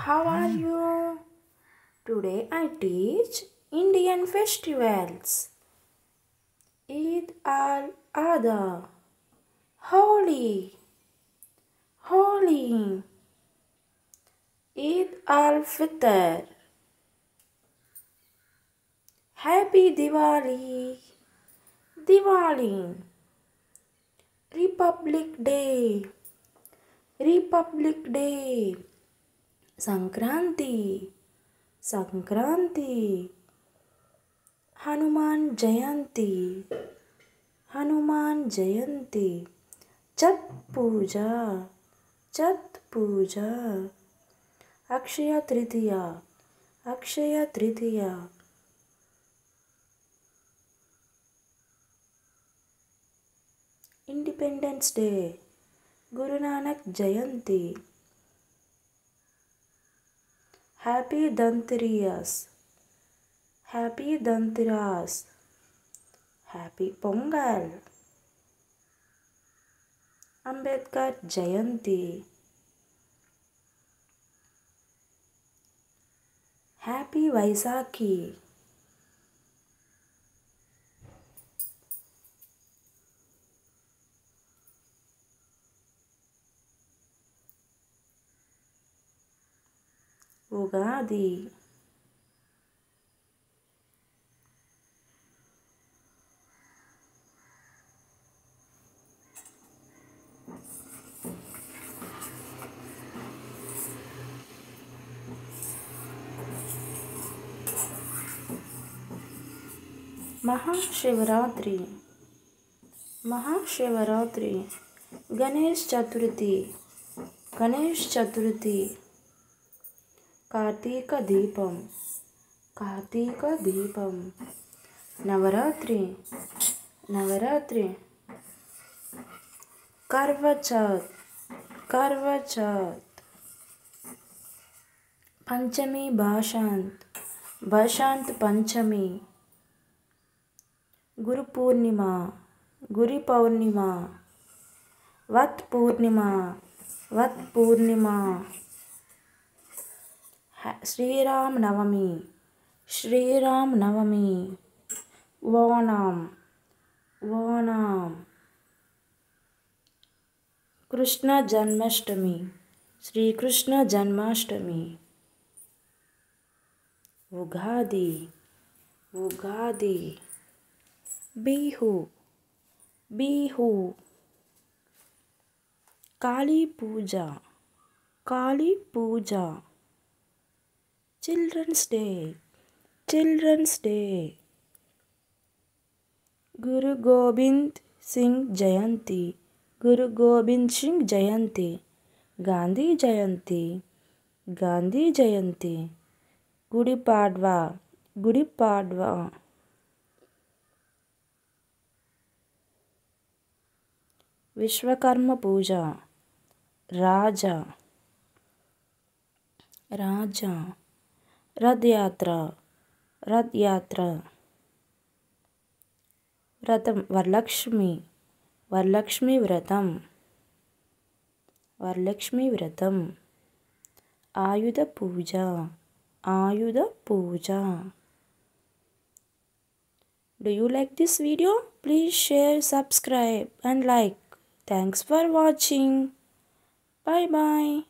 How are hmm. you? Today I teach Indian festivals. Eid al Adha, Holi, Holi, Eid al Fitr. Happy Diwali, Diwali, Republic Day, Republic Day. Sankranti Sankranti, Hanuman Jayanti Hanuman Jayanti, Chhath Puja Chhath Puja, Akshaya Tritiya Akshaya Tritiya. Independence Day Guru Nanak Jayanti. Happy Dhanteras happy Dhanteras happy Pongal Ambedkar Jayanti happy Vaisakhi Ugadi Mahashivratri Mahashivratri Ganesh Chaturthi Ganesh Chaturthi Karthika Deepam Karthika దీపం నవరాత్రి నవరాత్రి కర్వచౌత్ కర్వచౌత్ పంచమి భాషాంత్ భాషాంత్ పంచమి గురు పూర్ణిమ గురి పౌర్ణిమ వత్ పూర్ణిమ వత్ పూర్ణిమ Shriram Navami Shriram Navami. Onam Onam Krishna Janmashtami Shri Krishna Janmashtami. Ugadi Ugadi. Bihu Bihu. Kali Puja Kali Puja. Children's Day Children's Day. Guru Gobind Singh Jayanti Guru Gobind Singh Jayanti Gandhi Jayanti Gandhi Jayanti. Gudi Padwa Gudi పాడ్వా. Vishwakarma పూజ రాజా. రాజా. रथ यात्रा रथ यात्रा व्रतं वरलक्ष्मी वरलक्ष्मी व्रतं Varalakshmi व्रतम् Ayudha Puja Ayudha Puja Do you like this video? Please share, subscribe and like. Thanks for watching. Bye bye.